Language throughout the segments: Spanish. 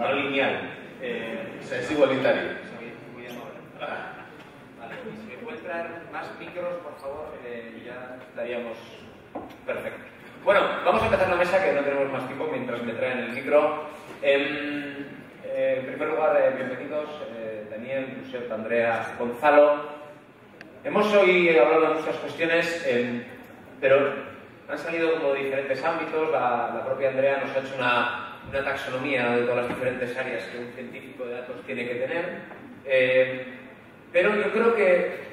no lineal. Eh, o sea, es igualitario. Muy amable. Y si me puede traer más micros, por favor, eh, ya estaríamos perfecto. Bueno, vamos a empezar la mesa, que no tenemos más tiempo, mientras me traen el micro. Em, eh, en primer lugar, eh, bienvenidos, eh, Daniel, Josep, Andrea, Gonzalo. Hemos hoy hablado de muchas cuestiones, em, pero han salido como diferentes ámbitos. La, la propia Andrea nos ha hecho una, una, taxonomía de todas las diferentes áreas que un científico de datos tiene que tener. Eh, pero yo creo que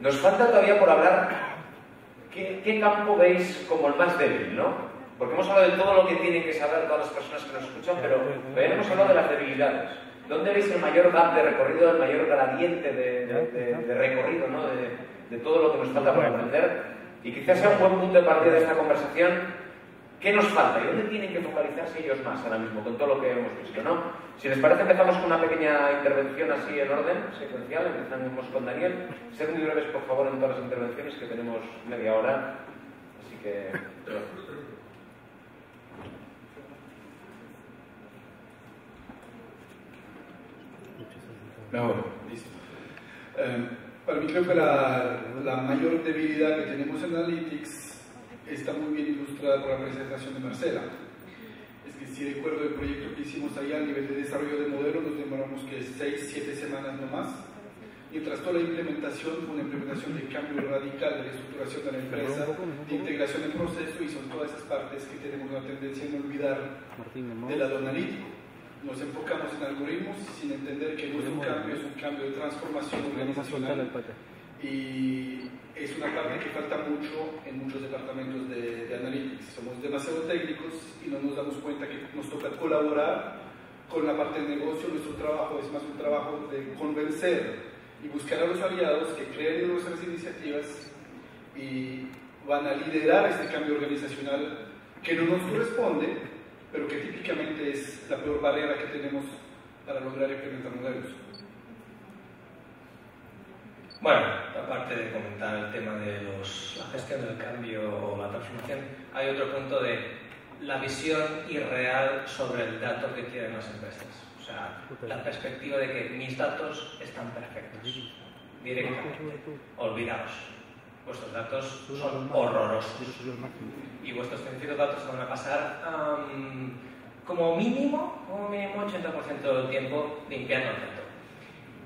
nos falta todavía por hablar qué, qué, campo veis como el más débil, ¿no? Porque hemos hablado de todo lo que tienen que saber todas las personas que nos escuchan, pero todavía hemos hablado de las debilidades. ¿Dónde veis el mayor gap de recorrido, el mayor gradiente de, de, de, de recorrido, ¿no? de, todo lo que nos falta por aprender? Y quizás sea un buen punto de partida de esta conversación. ¿Qué nos falta y dónde tienen que focalizarse ellos más ahora mismo con todo lo que hemos visto? ¿no? Si les parece, empezamos con una pequeña intervención así en orden, secuencial. Empezamos con Daniel. Ser muy breves, por favor, en todas las intervenciones, que tenemos media hora. Así que. No, listo. Eh, para mí creo que la, la, mayor debilidad que tenemos en Analytics está muy bien ilustrada por la presentación de Marcela. Es que si recuerdo el proyecto que hicimos allá a nivel de desarrollo de modelo, nos demoramos que 6, 7 semanas no más. Mientras toda la implementación fue una implementación de cambio radical de la estructuración de la empresa, de integración en proceso y son todas esas partes que tenemos una tendencia en olvidar del lado analítico nos enfocamos en algoritmos sin entender que no es un cambio, es un cambio de transformación organizacional. Y es una parte que falta mucho en muchos departamentos de, de analytics. Somos demasiado técnicos y no nos damos cuenta que nos toca colaborar con la parte de negocio. Nuestro trabajo es más un trabajo de convencer y buscar a los aliados que creen en nuestras iniciativas y van a liderar este cambio organizacional que no nos corresponde, pero que típicamente es la peor barrera que tenemos para lograr implementar modelos. Bueno, aparte de comentar el tema de los, la gestión del cambio o la transformación, hay otro punto de la visión irreal sobre el dato que tienen las empresas. O sea, la perspectiva de que mis datos están perfectos, directamente. Olvidaos. Vuestros datos son horrorosos. Y vuestros científicos datos van a pasar um, como mínimo, como mínimo 80% del tiempo limpiando el dato.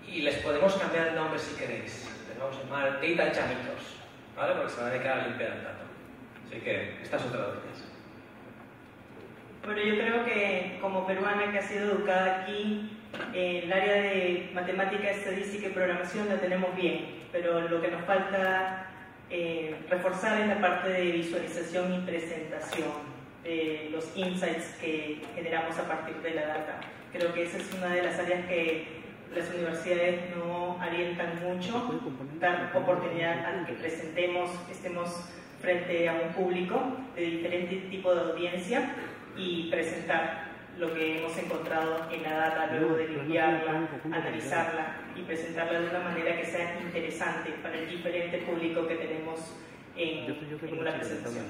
Y les podemos cambiar el nombre si queréis. Les vamos a llamar Data Chamitos, ¿vale? Porque se van a a limpiar el dato. Así que esta es otra de ellas. Bueno, yo creo que como peruana que ha sido educada aquí, eh, el área de matemática, estadística y programación la tenemos bien, pero lo que nos falta eh, reforzar es la parte de visualización y presentación de los insights que generamos a partir de la data. Creo que esa es una de las áreas que las universidades no alientan mucho, dar oportunidad a que presentemos, estemos frente a un público de diferente tipo de audiencia y presentar lo que hemos encontrado en la data, luego de limpiarla, analizarla y presentarla de una manera que sea interesante para el diferente público que tenemos en, en una presentación.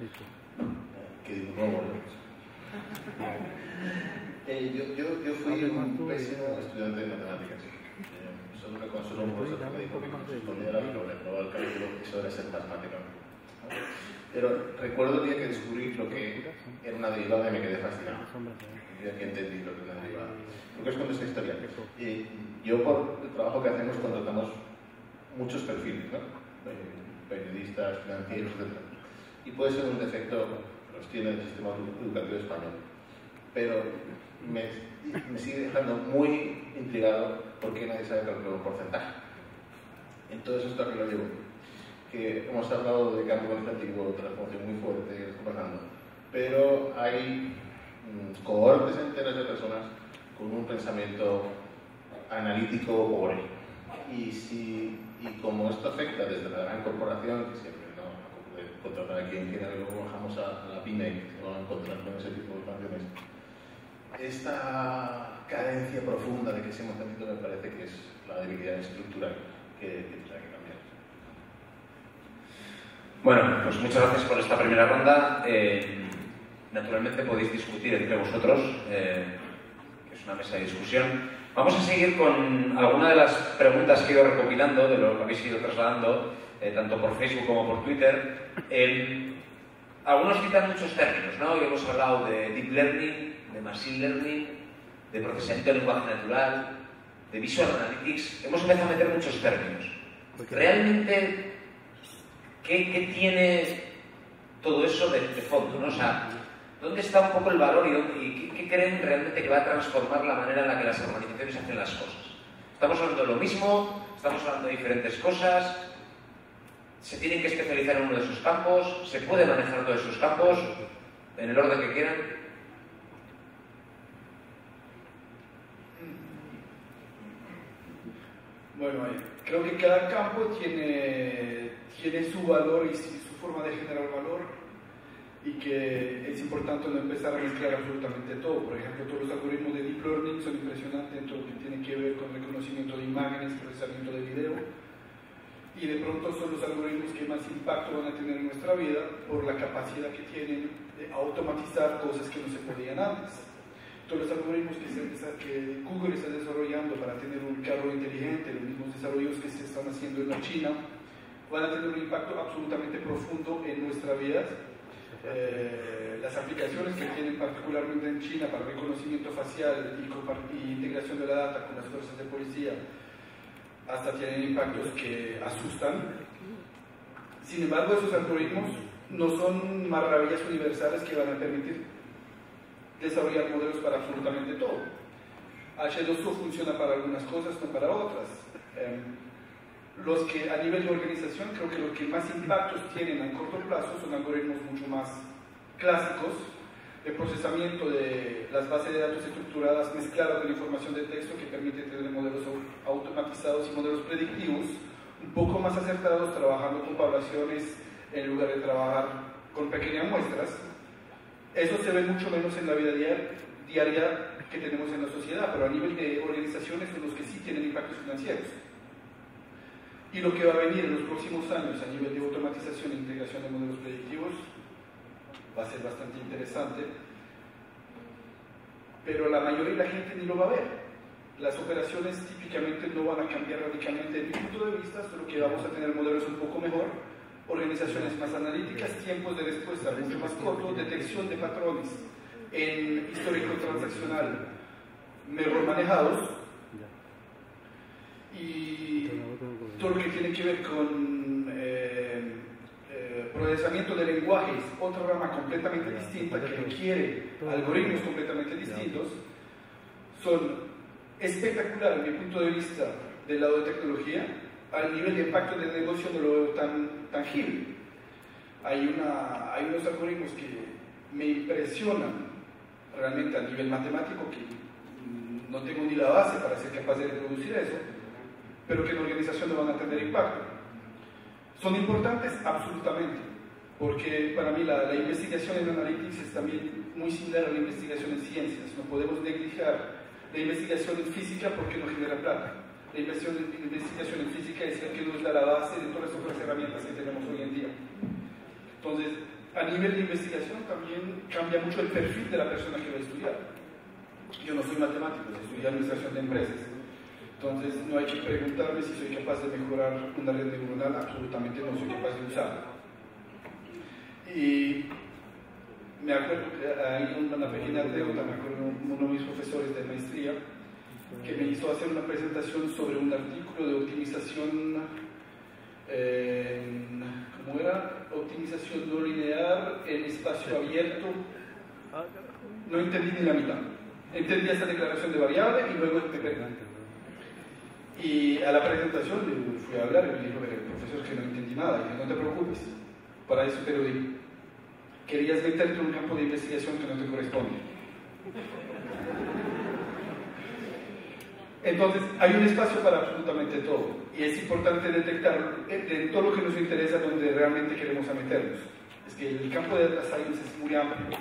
Eh, yo, yo, yo fui un pésimo estudiante de matemáticas. Eh, solo me consoló un profesor que me dijo que con respondía a la reprobaba el cálculo, eso era ser matemático. Pero recuerdo el día que descubrí lo que era una derivada y me quedé fascinado. El día que entendí lo que era una derivada. ¿Por qué os cuento esta historia? Eh, yo, por el trabajo que hacemos, contratamos muchos perfiles, ¿no? periodistas, financieros, etc. Y puede ser un defecto, los tiene el sistema educativo español. Pero me, me sigue dejando muy intrigado porque nadie sabe calcular un porcentaje. Entonces, esto que lo llevo que hemos hablado de cambio organizativo, transformación muy fuerte que está pasando, pero hay mmm, cohortes enteras de personas con un pensamiento analítico pobre. Y, si, y como esto afecta desde la gran corporación, que siempre no contratar a quien quiera, luego bajamos a, a la pyme y se van a encontrar con ese tipo de canciones, esta carencia profunda de que ese momentito me parece que es la debilidad estructural que, que trae que cambiar. Bueno, pues muchas gracias por esta primera ronda. Eh, naturalmente podéis discutir entre vosotros, eh, que es una mesa de discusión. Vamos a seguir con algunas de las preguntas que he ido recopilando, de lo que habéis ido trasladando, eh, tanto por Facebook como por Twitter. algunos citan muchos términos, ¿no? Hoy hemos hablado de Deep Learning, de Machine Learning, de procesamiento de lenguaje natural, de Visual Analytics. Hemos empezado a meter muchos términos. Realmente, ¿qué, tiene todo eso de, fondo? ¿no? O sea, ¿dónde está un poco el valor y, qué, creen realmente que va a transformar la manera en la que las organizaciones hacen las cosas? ¿Estamos hablando de lo mismo? ¿Estamos hablando de diferentes cosas? ¿Se tienen que especializar en uno de esos campos? ¿Se puede manejar todos esos campos en el orden que quieran? Bueno, creo que cada campo tiene, tiene su valor y su forma de generar valor y que es importante no empezar a mezclar absolutamente todo. Por ejemplo, todos los algoritmos de Deep Learning son impresionantes en todo lo que tiene que ver con reconocimiento de imágenes, procesamiento de video. Y de pronto son los algoritmos que más impacto van a tener en nuestra vida por la capacidad que tienen de automatizar cosas que no se podían antes todos los algoritmos que, que, Google está desarrollando para tener un carro inteligente, los mismos desarrollos que se están haciendo en la China, van a tener un impacto absolutamente profundo en nuestra vida. Eh, las aplicaciones que tienen particularmente en China para reconocimiento facial y, y integración de la data con las fuerzas de policía, hasta tienen impactos que asustan. Sin embargo, esos algoritmos no son maravillas universales que van a permitir desarrollar modelos para absolutamente todo. H2O funciona para algunas cosas, no para otras. Em, los que a nivel de organización creo que los que más impactos tienen a corto plazo son algoritmos mucho más clásicos de procesamiento de las bases de datos estructuradas mezcladas con información de texto que permite tener modelos automatizados y modelos predictivos un poco más acertados trabajando con poblaciones en lugar de trabajar con pequeñas muestras eso se ve mucho menos en la vida diaria, que tenemos en la sociedad, pero a nivel de organizaciones son los que sí tienen impactos financieros. Y lo que va a venir en los próximos años a nivel de automatización e integración de modelos predictivos va a ser bastante interesante, pero la mayoría de la gente ni lo va a ver. Las operaciones típicamente no van a cambiar radicalmente desde mi punto de vista, solo que vamos a tener modelos un poco mejor organizaciones más analíticas, tiempos de respuesta mucho más cortos, detección de patrones en histórico transaccional mejor manejados. Y todo lo que tiene que ver con eh, eh, procesamiento de lenguajes, otra rama completamente distinta que requiere algoritmos completamente distintos, son espectaculares desde mi punto de vista del lado de tecnología, al nivel de impacto del negocio no lo veo tan tangible. Hay, unos algoritmos que me impresionan realmente a nivel matemático que no tengo ni la base para ser capaz de reproducir eso, pero que en organización no van a tener impacto. ¿Son importantes? Absolutamente, porque para mí la, investigación en analytics es también muy similar a la investigación en ciencias. No podemos neglijar la investigación en física porque no genera plata la investigación en física es la que la base de todas las otras herramientas que tenemos hoy en día. Entonces, a nivel de investigación también cambia mucho el perfil de la persona que va a estudiar. Yo no soy matemático, estudié administración de empresas. Entonces, no hay que preguntarme si soy capaz de mejorar una red neuronal, absolutamente no soy capaz de usarla. Y me acuerdo que hay una pequeña anécdota, me acuerdo uno de mis profesores de maestría, que me hizo hacer una presentación sobre un artículo de optimización, ¿cómo era? Optimización no lineal en espacio abierto. No entendí ni la mitad. Entendí esa declaración de variable y luego Y a la presentación le fui a hablar y me dijo, profesor, que no entendí nada. Y dije, no te preocupes, para eso te lo digo. Querías meterte en un campo de investigación que no te corresponde. Entonces, hay un espacio para absolutamente todo y es importante detectar de todo lo que nos interesa donde realmente queremos meternos. Es que el campo de data science es muy amplio.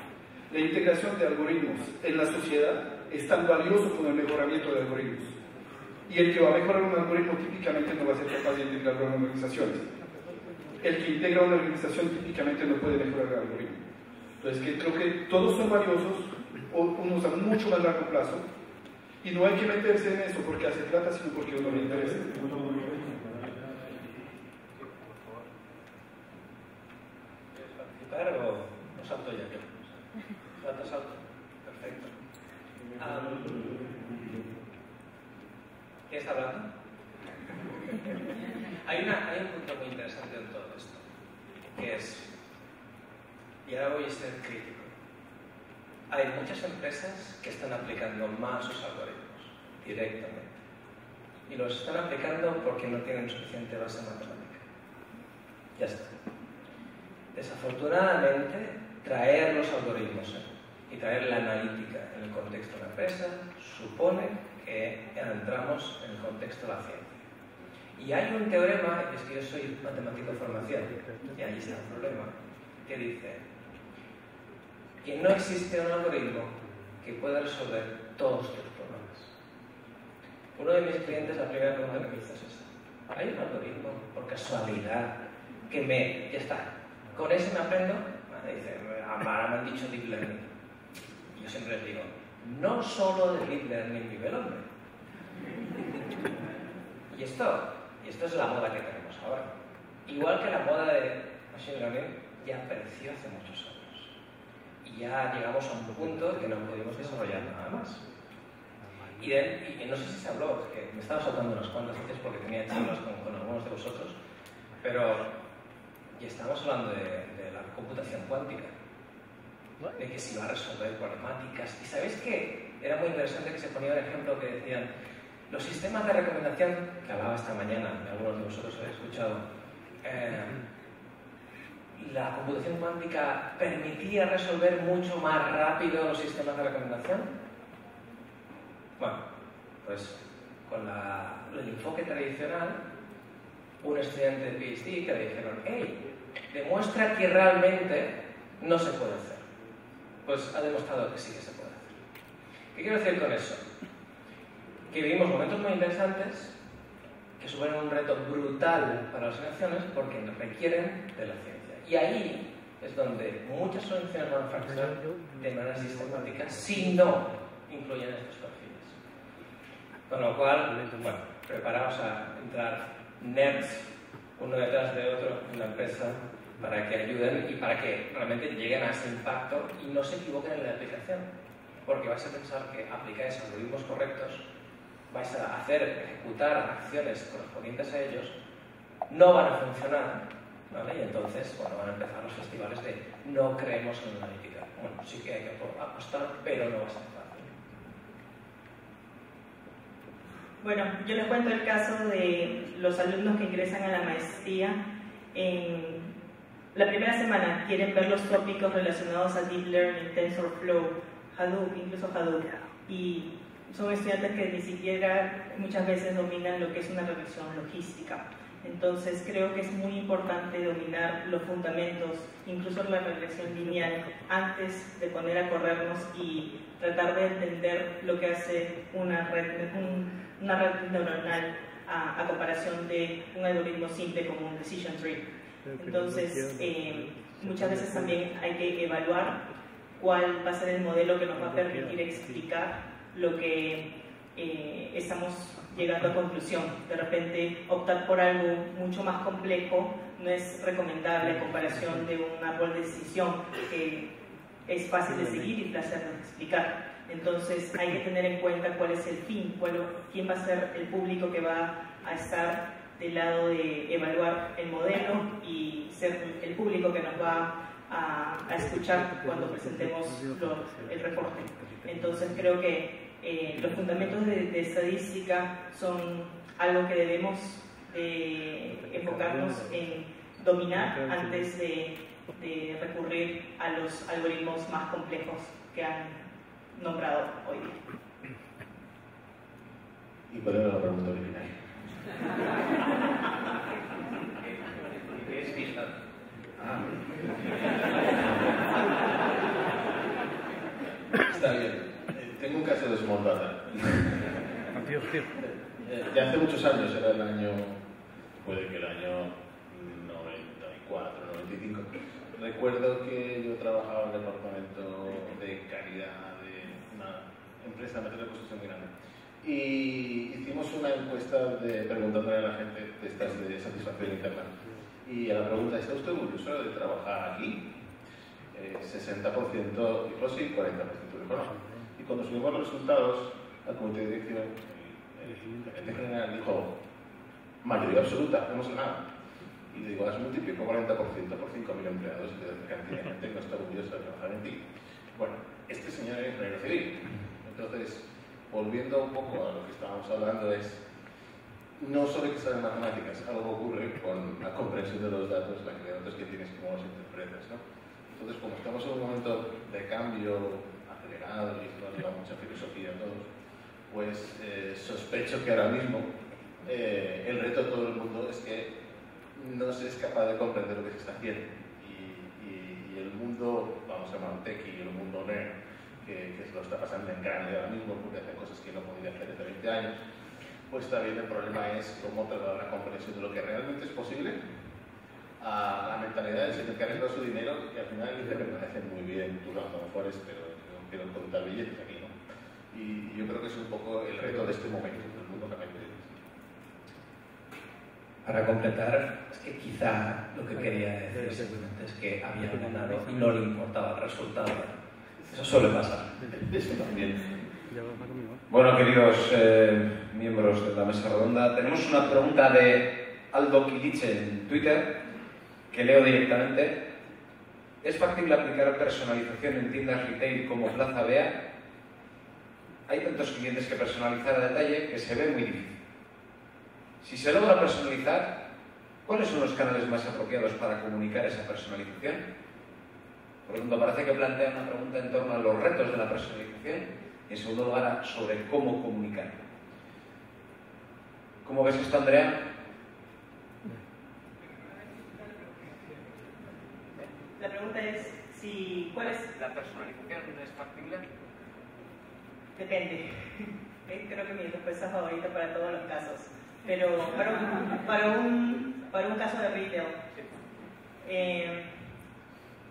La integración de algoritmos en la sociedad es tan valioso como el mejoramiento de algoritmos. Y el que va a mejorar un algoritmo típicamente no va a ser capaz de integrarlo en organizaciones. El que integra una organización típicamente no puede mejorar el algoritmo. Entonces, que creo que todos son valiosos, unos a mucho más largo plazo, y no hay que meterse en eso porque hace plata, sino porque uno le interesa. participar o, o salto ya? Salto, salto. Perfecto. Um, ¿Quién está hablando? hay, una, hay un punto muy interesante en todo esto, que es, y ahora voy a ser crítico, hay muchas empresas que están aplicando más sus algoritmos directamente. Y los están aplicando suficiente base matemática. Ya está. Desafortunadamente, traer los algoritmos y traer la analítica en el contexto de la empresa supone que entramos en el contexto de la ciencia. Y hay un teorema, es que yo soy matemático de formación, y ahí está el problema, que dice que no existe un algoritmo que pueda resolver todos tus problemas. Uno de mis clientes, la primera pregunta que me hizo es. ¿Hay un algoritmo, por casualidad, que me... ya está, con ese me aprendo? Dice, ahora me han dicho deep learning. Yo siempre les digo, no solo de deep learning nivel hombre. Y esto, y esto es la moda que tenemos ahora. Igual que la moda de machine learning ya apareció hace muchos años. Y ya llegamos a un punto que no pudimos desarrollar nada más. Y, no sé si se habló, que me estaba saltando unas cuantas veces porque tenía charlas con, con algunos de vosotros, pero y estamos hablando de, de la computación cuántica de que se iba a resolver problemáticas. Y sabéis que era muy interesante que se ponía un ejemplo que decían, los sistemas de recomendación, que hablaba esta mañana, y algunos de vosotros habéis escuchado, eh, la computación cuántica permitía resolver mucho más rápido los sistemas de recomendación. Bueno, pues con el enfoque tradicional, un estudiante de PhD que le dijeron, hey, demuestra que realmente no se puede hacer pues ha demostrado que sí que se puede hacer. ¿Qué quiero decir con eso? Que vivimos momentos muy interesantes que suponen un reto brutal para las organizaciones porque requieren de la ciencia. Y ahí es donde muchas soluciones van a fracasar de manera sistemática si no incluyen estos perfiles. Con lo cual, bueno, preparaos a entrar nerds uno detrás de otro en la empresa para que ayuden y para que realmente lleguen a ese impacto y no se equivoquen en la aplicación. Porque vais a pensar que aplicáis algoritmos correctos, vais a hacer, ejecutar acciones correspondientes a ellos, no van a funcionar, ¿vale? Y entonces, bueno, van a empezar los festivales de no creemos en la analítica. Bueno, sí que hay que apostar, pero no va a ser fácil. Bueno, yo les cuento el caso de los alumnos que ingresan a la maestría en la primera semana quieren ver los tópicos relacionados a Deep Learning, TensorFlow, Hadoop, incluso Hadoop. Y son estudiantes que ni siquiera muchas veces dominan lo que es una regresión logística. Entonces creo que es muy importante dominar los fundamentos, incluso la regresión lineal, antes de poner a corrernos y tratar de entender lo que hace una red, una red neuronal a, a comparación de un algoritmo simple como un decision tree. Entonces, eh, muchas veces también hay que evaluar cuál va a ser el modelo que nos va a permitir explicar lo que eh, estamos llegando a conclusión. De repente, optar por algo mucho más complejo no es recomendable en comparación de un árbol de decisión que es fácil de seguir y fácil de explicar. Entonces, hay que tener en cuenta cuál es el fin, cuál, quién va a ser el público que va a estar del lado de evaluar el modelo y ser el público que nos va a, escuchar cuando presentemos el reporte. Entonces creo que eh, los fundamentos de, estadística son algo que debemos enfocarnos en dominar antes de, recurrir a los algoritmos más complejos que han nombrado hoy ¿Y cuál era la pregunta original? ¿Qué es? Ah. Está bien. Eh, tengo un caso de small data. Tío, tío. Eh, ya hace muchos años, era el año, puede que el año 94, 95, recuerdo que yo trabajaba en el departamento de calidad de una empresa de construcción grande y hicimos una encuesta de, preguntándole a la gente de estas de satisfacción interna. Y a la pregunta, ¿está usted orgulloso de trabajar aquí? 60% dijo sí, 40% dijo no. Cuando subimos los resultados al comité dirección, el gerente general dijo, mayoría absoluta, no hemos nada. Y le digo, has multiplicado 40% por 5.000 empleados y de cantidad de gente no está orgullosa de trabajar en ti. Bueno, este señor es ingeniero civil. Entonces, volviendo un poco a lo que estábamos hablando, es no solo hay que saber matemáticas, algo ocurre con la comprensión de los datos, la cantidad de datos que tienes cómo los interpretas. ¿no? Entonces, como estamos en un momento de cambio acelerado y nos lleva mucha filosofía a todos, pues eh, sospecho que ahora mismo eh, el reto de todo el mundo es que no se es capaz de comprender lo que se está haciendo. Y, y, el mundo, vamos a llamar y el mundo nerd, que, que, lo está pasando en grande ahora mismo, porque hace cosas que no podía hacer desde 20 años, pues también el problema es cómo trasladar la comprensión de lo que realmente es posible a la mentalidad del señor que ha su dinero y al final dice que me parece muy bien tu Random Forest, pero quiero contar billetes aquí, ¿no? Y yo creo que es un poco el reto de este momento, del mundo cambiante. Para completar, es que quizá lo que quería decir simplemente es que había ganado y no le importaba el resultado. Eso suele pasar. Eso también. Bueno, queridos eh, miembros de la mesa redonda, tenemos una pregunta de Aldo Kiliche en Twitter que leo directamente. ¿Es factible aplicar personalización en tiendas retail como Plaza Bea? Hay tantos clientes que personalizar a detalle que se ve muy difícil. Si se logra personalizar, ¿cuáles son los canales más apropiados para comunicar esa personalización? Por lo tanto, parece que plantea una pregunta en torno a los retos de la personalización y en segundo lugar sobre cómo comunicar. ¿Cómo ves esto, Andrea? La pregunta es si cuál es la personalización es factible. Depende. Creo que mi respuesta es favorita para todos los casos. Pero para un, para un, para un caso de retail, eh,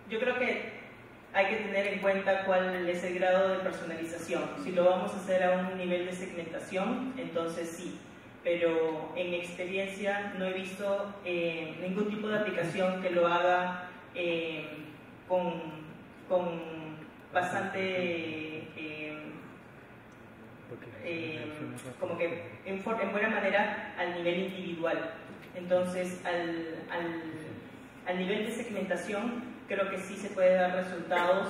yo creo que hay que tener en cuenta cuál es el grado de personalización. Si lo vamos a hacer a un nivel de segmentación, entonces sí. Pero en mi experiencia no he visto eh, ningún tipo de aplicación que lo haga eh, con, con, bastante, eh, eh, como que en, buena manera al nivel individual. Entonces, al, al, al, nivel de segmentación, creo que sí se puede dar resultados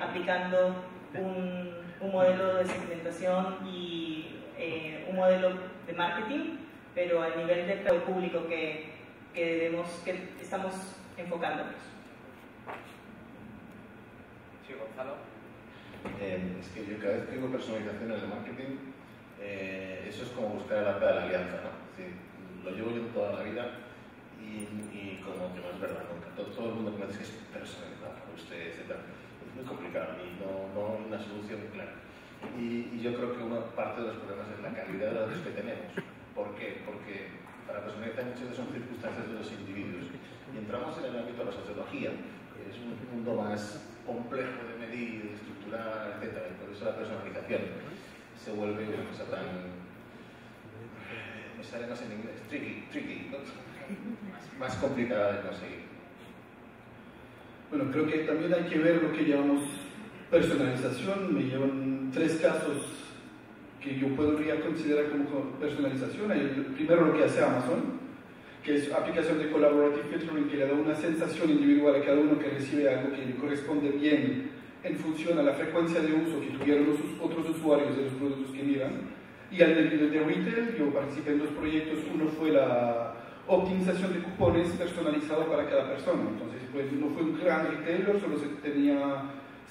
aplicando un, un, modelo de segmentación y un modelo de marketing, pero al nivel del público que, que, debemos, que estamos enfocándonos. Sí, Gonzalo. Eh, es que yo cada vez que digo personalización en el marketing, eh, eso es como buscar el arte de la alianza, ¿no? Es decir, lo llevo yo toda la vida y, y como que no es verdad, nunca. Todo, todo, el mundo me dice que es personalizado para usted, etc. Es muy complicado y no, no hay una solución clara. Y, y, yo creo que una parte de los problemas es la calidad de los que tenemos. ¿Por qué? Porque para personalizar muchas veces son circunstancias de los individuos entramos en el ámbito de la sociología, que es un mundo más complejo de medir, de estructurar, etc. Y por eso la personalización se vuelve una cosa tan... me sale más en inglés, tricky, tricky, ¿no? más complicada de conseguir. Bueno, creo que también hay que ver lo que llamamos personalización. Me llevan tres casos que yo podría considerar como personalización. El primero lo que hace Amazon, que es aplicación de collaborative filtering que le da una sensación individual a cada uno que recibe algo que le corresponde bien en función a la frecuencia de uso que tuvieron los otros usuarios de los productos que miran. Y al nivel de retail, yo participé en dos proyectos. Uno fue la optimización de cupones personalizado para cada persona. Entonces, pues, no fue un gran retailer, solo se tenía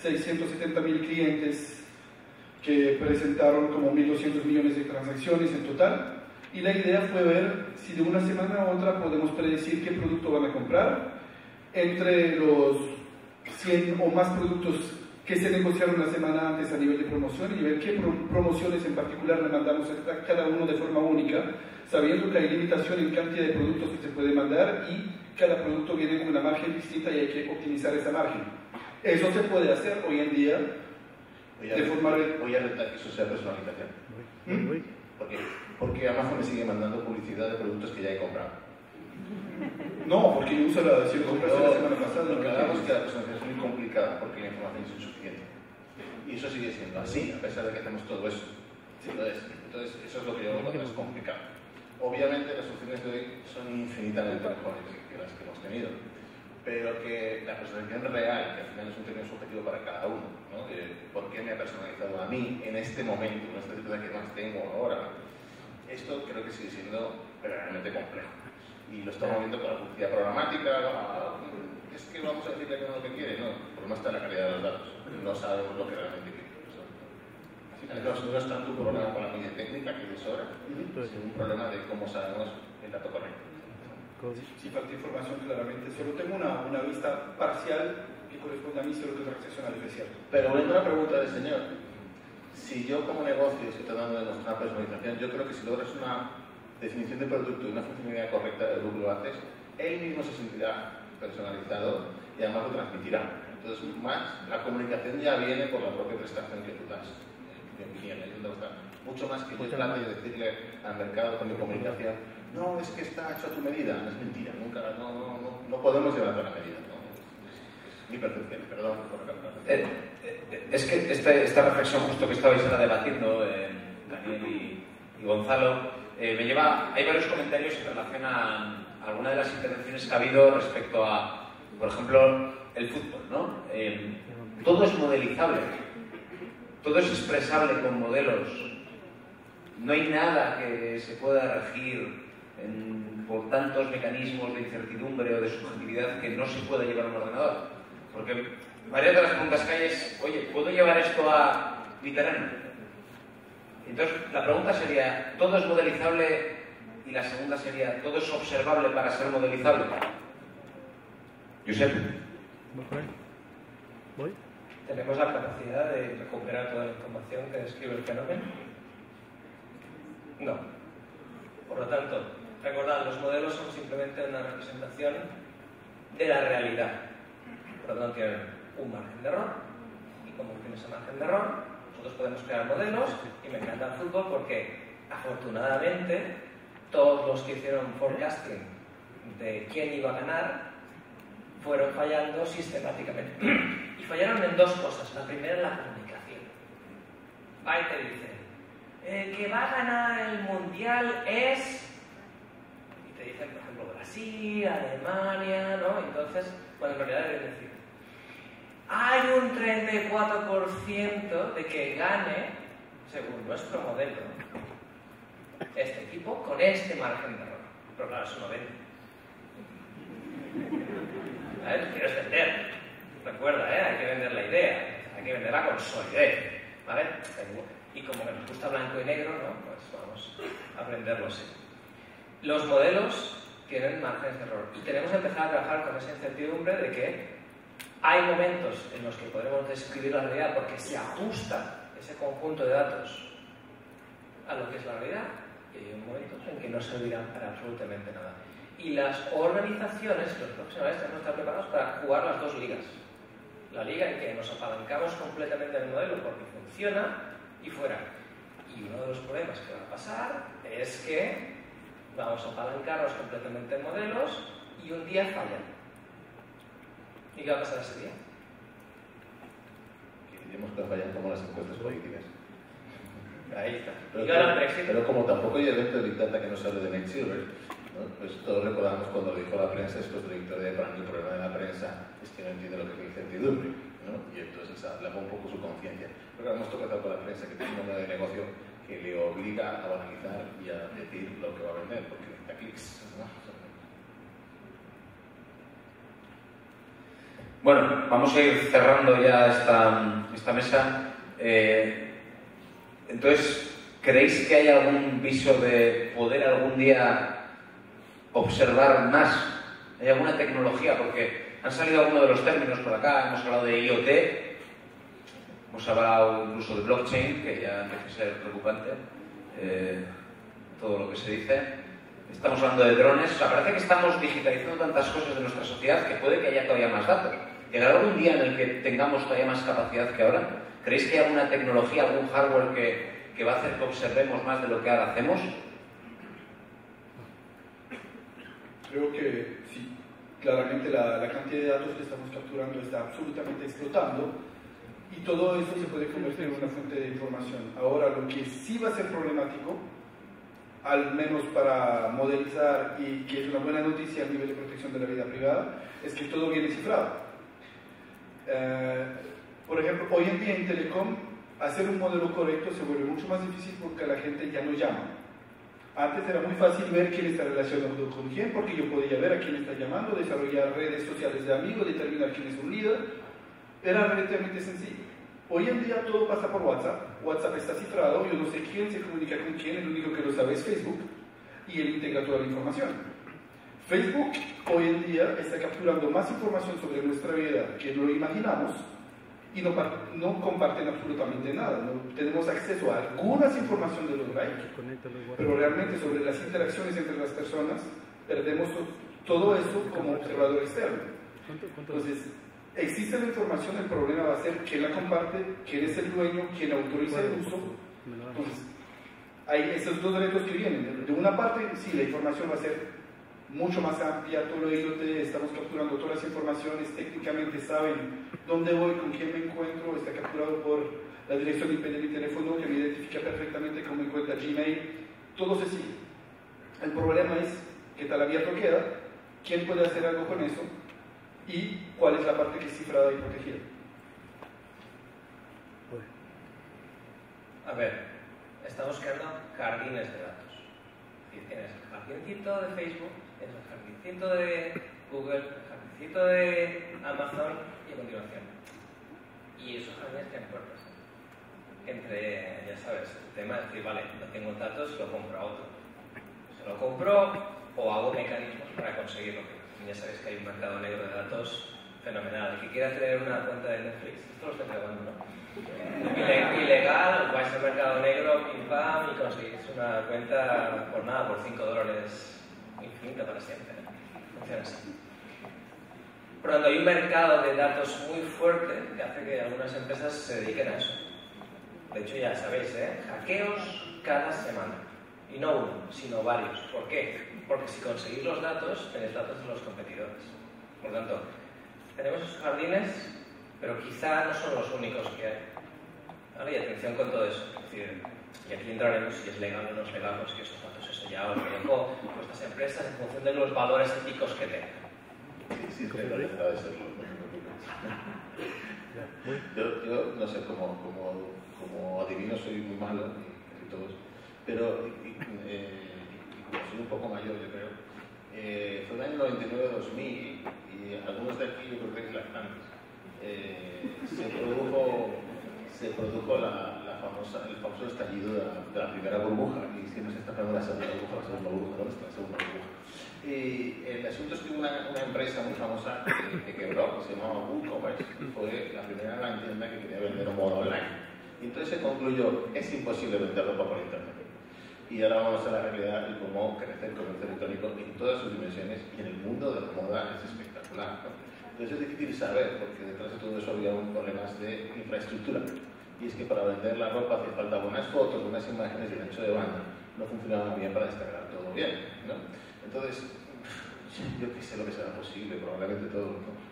670 mil clientes que presentaron como 1.200 millones de transacciones en total. Y la idea fue ver si de una semana a otra podemos predecir qué producto van a comprar entre los 100 o más productos que se negociaron la semana antes a nivel de promoción y ver qué promociones en particular le mandamos a cada uno de forma única, sabiendo que hay limitación en cantidad de productos que se puede mandar y cada producto viene con una margen distinta y hay que optimizar esa margen. Eso se puede hacer hoy en día Voy a, de forma... voy a retar que eso sea personalización. Voy. ¿Por qué? Porque Amazon me sigue mandando publicidad de productos que ya he comprado. No, porque yo uso la de compraste la semana pasada. Lo que la hablamos es que la personalización es muy complicada porque la información es insuficiente. Y eso sigue siendo así, a pesar de que hacemos todo eso. Entonces, entonces eso es lo que yo creo que es complicado. Obviamente las opciones de hoy son infinitamente mejores que las que hemos tenido, pero que la personalización real, que al final es un término subjetivo para cada uno, ¿no? Eh, ¿por qué me ha personalizado a mí en este momento, en esta situación que más tengo ahora? Esto creo que sigue siendo realmente complejo. Y lo estamos viendo con la publicidad programática, es que vamos a decirle que no lo que quiere, no, el problema está la calidad de los datos, no sabemos lo que realmente quiere. No, no es tanto un problema con la media técnica que es hora, es un problema de cómo sabemos el dato correcto. Sí, falta información claramente. Solo tengo una, una vista parcial que corresponde a mí, solo que es reaccional, es cierto. Pero volviendo a la pregunta del señor, si yo como negocio estoy tratando de mostrar personalización, yo creo que si logras una definición de producto y una funcionalidad correcta de Google Ads, él mismo se sentirá personalizado y además lo transmitirá. Entonces, más la comunicación ya viene por la propia prestación que tú das. En mi opinión, ahí es donde está. Mucho más que yo trate de decirle al mercado con mi comunicación, no, es que está hecho a tu medida. Es mentira, nunca, no, no, no, no podemos llevarlo a la medida. ¿no? Es mi percepción, perdón por la Eh, eh, es que esta, esta reflexión justo que estabais ahora debatiendo, eh, Daniel y, y Gonzalo, eh, me lleva. Hay varios comentarios en relación a, alguna de las intervenciones que ha habido respecto a, por ejemplo, el fútbol, ¿no? Eh, todo es modelizable, todo es expresable con modelos. No hay nada que se pueda regir en- por tantos mecanismos de incertidumbre o de subjetividad que no se pueda llevar a un ordenador. Porque varias de las preguntas que hay es, oye, ¿puedo llevar esto a mi terreno? Entonces, la pregunta sería, ¿todo es modelizable? Y la segunda sería, ¿todo es observable para ser modelizable? Josep. Voy. ¿Tenemos la capacidad de recuperar toda la información que describe el fenómeno? No. Por lo tanto, recordad, los modelos son simplemente una representación de la realidad. Por lo tanto, tienen un margen de error. Y como tiene ese margen de error, nosotros podemos crear modelos. Y me encanta el fútbol porque, afortunadamente, todos los que hicieron forecasting de quién iba a ganar fueron fallando sistemáticamente. y fallaron en dos cosas. La primera la comunicación. Dice, que va a ganar el mundial es. Y te dicen, por ejemplo, Brasil, Alemania, ¿no? Entonces, bueno, en realidad deben decir, hay un 34% de que gane, según nuestro modelo, este equipo con este margen de error. Pero claro, eso no vende. ¿Vale? Quieres vender. Recuerda, ¿eh? hay que vender la idea, hay que venderla con solidez. ¿vale? Y como nos gusta blanco y negro, ¿no? pues vamos a aprenderlo así. Los modelos tienen márgenes de error y tenemos que empezar a trabajar con esa incertidumbre de que hay momentos en los que podremos describir la realidad porque se ajusta ese conjunto de datos a lo que es la realidad y hay momentos en que no servirán para absolutamente nada. Y las organizaciones, los profesionales, tenemos que estar preparados para jugar las dos ligas. La liga en que nos apalancamos completamente del modelo porque funciona y fuera. Y uno de los problemas que va a pasar es que vamos a apalancarnos completamente en modelos y un día fallan. ¿Y qué va a pasar ese día? Que diremos que vayan como las encuestas políticas. Ahí está. Pero, Y el Brexit. pero como tampoco hay evento de Data que no se hable de Nate Silver, ¿no? pues todos recordamos cuando dijo la prensa, después de la victoria de Trump, el problema de la prensa es que no entiende lo que es la incertidumbre, ¿no? y entonces aplapa un poco su conciencia. Pero hemos tocado con la prensa que tiene un modelo de negocio que le obliga a banalizar y a decir lo que va a vender, porque necesita clics. ¿no? Bueno, vamos a ir cerrando ya esta, esta mesa. Eh, entonces, ¿creéis que hay algún viso de poder algún día observar más? ¿Hay alguna tecnología? Porque han salido algunos de los términos por acá, hemos hablado de IoT, hemos hablado incluso de blockchain, que ya empieza a ser preocupante, eh, todo lo que se dice. estamos hablando de drones, o sea, parece que estamos digitalizando tantas cosas de nuestra sociedad que puede que haya todavía más datos. ¿Llegará algún día en el que tengamos todavía más capacidad que ahora? ¿Creéis que hay alguna tecnología, algún hardware que, que va a hacer que observemos más de lo que ahora hacemos? Creo que. Claramente la, la, cantidad de datos que estamos capturando está absolutamente explotando y todo eso se puede convertir en una fuente de información. Ahora, lo que sí va a ser problemático, al menos para modelizar y que es una buena noticia a nivel de protección de la vida privada, es que todo viene cifrado. Eh, por ejemplo, hoy en día en Telecom, hacer un modelo correcto se vuelve mucho más difícil porque la gente ya no llama. Antes era muy fácil ver quién está relacionado con quién, porque yo podía ver a quién está llamando, desarrollar redes sociales de amigos, determinar quién es un líder. Era relativamente sencillo. Hoy en día todo pasa por WhatsApp. WhatsApp está cifrado, yo no sé quién se comunica con quién, el único que lo sabe es Facebook y él integra toda la información. Facebook hoy en día está capturando más información sobre nuestra vida que lo imaginamos y no, no, comparten absolutamente nada. No tenemos acceso a algunas información de los likes, pero realmente sobre las interacciones entre las personas perdemos todo eso como observador externo. Entonces, existe la información, el problema va a ser quién la comparte, quién es el dueño, quién autoriza el uso. Entonces, hay esos dos retos que vienen. De una parte, sí, la información va a ser mucho más amplia, todo lo IoT, estamos capturando todas las informaciones, técnicamente saben dónde voy, con quién me encuentro, está capturado por la dirección IP de mi teléfono que me identifica perfectamente cómo me encuentra Gmail, todo se sigue. El problema es qué tal abierto queda, quién puede hacer algo con eso y cuál es la parte que es cifrada y protegida. A ver, estamos creando jardines de datos. Tienes el jardincito de Facebook, tienes el jardincito de Google, el jardincito de Amazon y a continuación. Y esos jardines tienen puertas. Entre, ya sabes, el tema es decir, vale, no tengo datos, lo compro a otro. Se lo compro o hago mecanismos para conseguirlo. Ya sabéis que hay un mercado negro de datos fenomenal. El que quiera tener una cuenta de Netflix, esto lo estoy grabando, ¿no? Ilegal, vais al mercado negro, pim pam, y conseguís una cuenta por nada, por 5 dólares, infinita para siempre. Funciona así. Por lo tanto, hay un mercado de datos muy fuerte que hace que algunas empresas se dediquen a eso. De hecho, ya sabéis, ¿eh? hackeos cada semana. Y no uno, sino varios. ¿Por qué? Porque si conseguís los datos, tenéis datos de los competidores. Por lo tanto, tenemos esos jardines, pero quizá no son los únicos que hay. Y atención con todo eso. Es decir, y aquí entraremos si es legal o no es legal, pues que esos datos, eso ya os lo dejo vuestras empresas en función de los valores éticos que tengan. Sí, sí, es Yo, yo no sé, como, como, como adivino soy muy malo, casi todos, pero eh, como soy un poco mayor, yo creo, eh, fue en el año 99-2000 y algunos de aquí yo creo que lactantes. Eh, se produjo, se produjo la, la famosa, el famoso estallido de la, de la, primera burbuja, y si no se está hablando de la segunda burbuja, la segunda burbuja, ¿dónde está la segunda burbuja? Y el asunto es que una, una empresa muy famosa que, que quebró, que se llamaba WooCommerce, fue la primera gran tienda que quería vender un modo online. Y entonces se concluyó, es imposible vender ropa por internet. Y ahora vamos a la realidad de cómo crece el comercio electrónico en todas sus dimensiones y en el mundo de la moda es espectacular. Entonces es difícil saber, porque detrás de todo eso había un problema de infraestructura. Y es que para vender la ropa hace falta buenas fotos, buenas imágenes y el ancho de banda. No funcionaba bien para descargar todo bien. ¿no? Entonces, yo qué sé lo que será posible, probablemente todo. ¿no?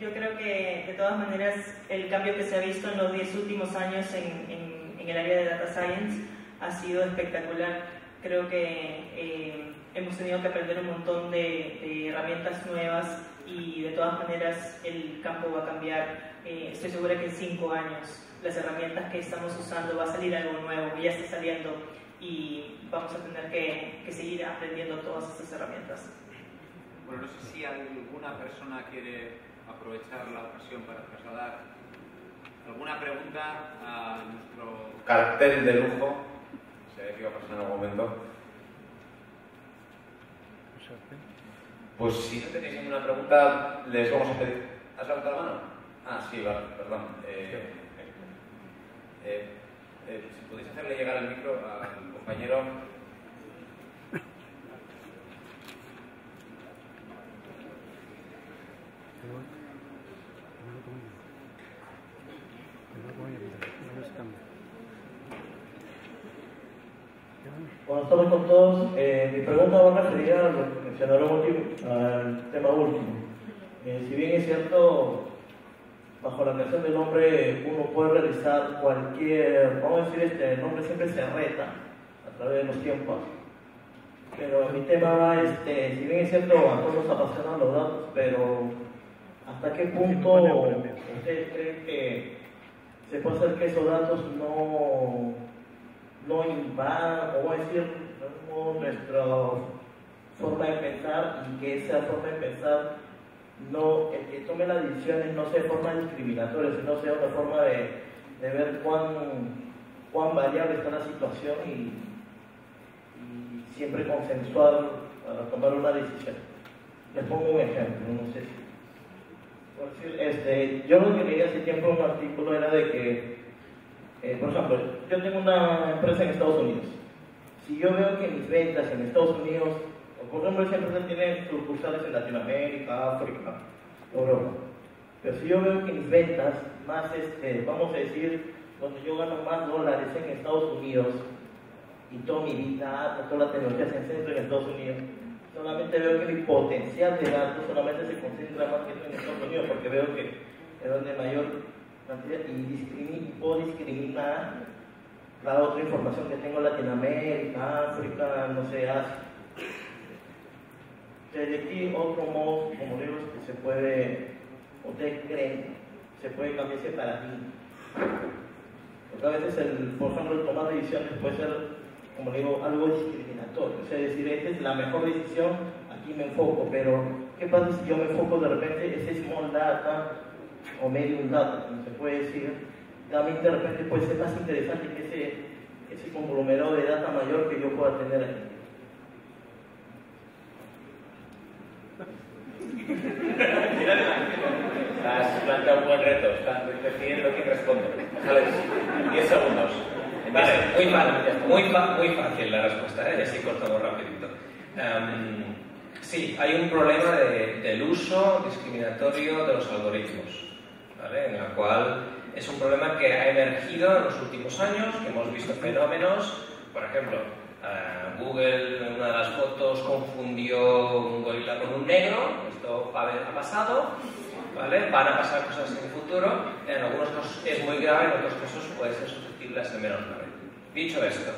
Yo creo que de todas maneras el cambio que se ha visto en los 10 últimos años en, en en el área de Data Science ha sido espectacular. Creo que eh, hemos tenido que aprender un montón de, de, herramientas nuevas y de todas maneras el campo va a cambiar. Eh, estoy segura que en cinco años las herramientas que estamos usando va a salir algo nuevo, ya está saliendo y vamos a tener que, que seguir aprendiendo todas estas herramientas. Bueno, no sé si alguna persona quiere aprovechar la ocasión para trasladar ¿Alguna pregunta a nuestro cartel de lujo? Se ve que iba a pasar en algún momento. Pues si no tenéis ninguna pregunta, les vamos a pedir. ¿Has levantado la mano? Ah, sí, vale, perdón. Eh, eh, eh, si podéis hacerle llegar el micro al compañero. Buenas tardes con todos. Eh, mi pregunta va referida al tema último. Eh, si bien es cierto, bajo la creación del nombre uno puede realizar cualquier, vamos a decir, este, el nombre siempre se reta a través de los tiempos. Pero mi tema va, este, si bien es cierto, a todos nos apasionan los datos, pero ¿hasta qué punto ustedes creen que se puede hacer que esos datos no, no invadan, o decir, no, nuestra forma de pensar y que esa forma de pensar no, el que tome las decisiones no sea de forma discriminatoria, sino sea una forma de, de ver cuán, cuán variable está la situación y, y siempre consensuar para tomar una decisión. Les pongo un ejemplo, no sé si por decir, este, yo lo que leí hace tiempo en un artículo era de que, eh, por ejemplo, yo tengo una empresa en Estados Unidos. Si yo veo que mis ventas en Estados Unidos, o por ejemplo, esa empresa tiene sucursales en Latinoamérica, África, Europa. Pero si yo veo que mis ventas, más, este, vamos a decir, donde yo gano más dólares en Estados Unidos, y toda mi vida, toda la tecnología se centra en Estados Unidos, solamente veo que mi potencial de datos solamente se concentra más que en Estados Unidos, porque veo que es donde mayor y, puedo discriminar la otra información que tengo en Latinoamérica, África, no sé, Asia. De aquí otro modo, como digo, que se puede, ustedes creen, se puede cambiar ese paradigma. Porque a veces, el, por ejemplo, el tomar decisiones puede ser, como digo, algo discriminatorio. O sea, decir, esta es la mejor decisión, aquí me enfoco, pero ¿qué pasa si yo me enfoco de repente ese small data o medium data, como se puede decir? También de repente puede ser más interesante que ese, ese conglomerado de data mayor que yo pueda tener aquí. Has planteado un buen reto, estás decidiendo quién responde. Déjales 10 segundos. Vale, muy, muy, muy fácil la respuesta, ¿eh? y así cortamos rapidito. Um, sí, hay un problema de, del uso discriminatorio de los algoritmos, ¿vale? en la cual es un problema que ha emergido en los últimos años, que hemos visto fenómenos, por ejemplo, uh, Google en una de las fotos confundió un gorila con un negro, esto ha pasado, ¿vale? Van a pasar cosas en el futuro, en algunos casos es muy grave, en otros casos puede ser susceptible a ser menos grave. Dicho esto,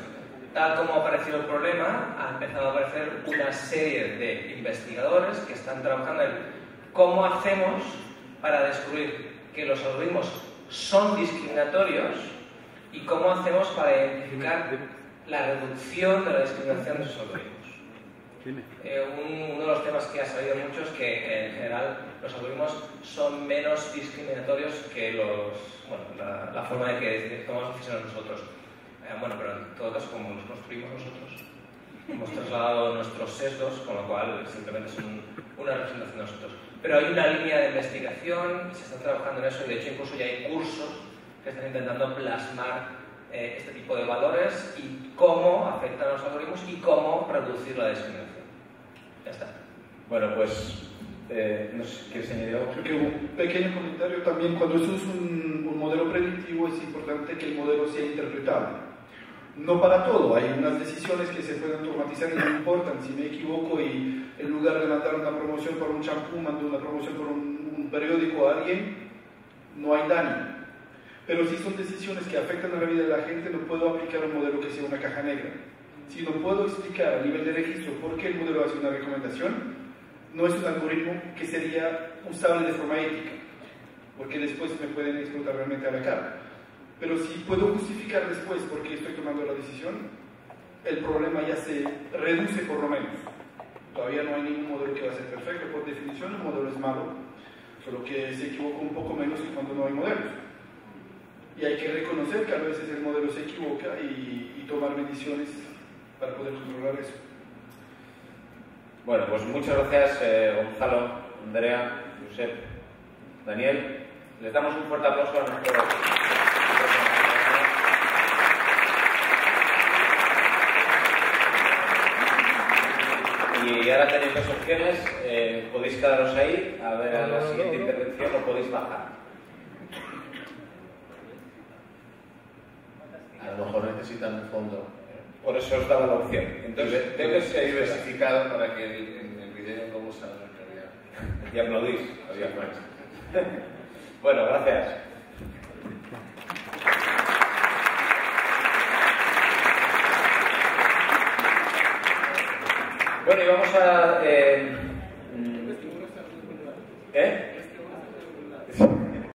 tal como ha aparecido el problema, ha empezado a aparecer una serie de investigadores que están trabajando en cómo hacemos para descubrir que los algoritmos son discriminatorios y cómo hacemos para identificar la reducción de la discriminación de esos algoritmos. Eh, un, uno de los temas que ha salido mucho es que en general los algoritmos son menos discriminatorios que los, bueno, la, la, forma de que tomamos decisiones nosotros. Eh, bueno, pero en todo caso, como los construimos nosotros, hemos trasladado nuestros sesgos, con lo cual simplemente son una representación de nosotros. Pero hay una línea de investigación, se está trabajando en eso y de hecho incluso ya hay cursos que están intentando plasmar eh, este tipo de valores y cómo afectan a los algoritmos y cómo reducir la discriminación. Ya está. Bueno, pues eh, no sé, ¿quieres añadir algo? Creo que un pequeño comentario también, cuando eso es un, un, modelo predictivo es importante que el modelo sea interpretable. No para todo, hay unas decisiones que se pueden automatizar y no importan. Si me equivoco y en lugar de mandar una promoción por un champú, mando una promoción por un, un periódico a alguien, no hay daño. Pero si son decisiones que afectan a la vida de la gente, no puedo aplicar un modelo que sea una caja negra. Si no puedo explicar a nivel de registro por qué el modelo hace una recomendación, no es un algoritmo que sería usable de forma ética, porque después me pueden explotar realmente a la cara. Pero si puedo justificar después por qué estoy tomando la decisión, el problema ya se reduce por lo menos. Todavía no hay ningún modelo que va a ser perfecto, por definición un modelo es malo, solo que se equivoca un poco menos que cuando no hay modelos. Y hay que reconocer que a veces el modelo se equivoca y, tomar mediciones para poder controlar eso. Bueno, pues muchas gracias eh, Gonzalo, Andrea, Josep, Daniel. Les damos un fuerte aplauso a nuestro... Y ahora tenéis dos opciones, eh, podéis quedaros ahí a ver a la siguiente intervención o podéis bajar. A lo mejor necesitan fondo. Por eso os daba la opción. Entonces, debe ser diversificado para que el- en el vídeo luego salga en realidad. Y aplaudís. había más. bueno, gracias. Bueno, y vamos a... eh,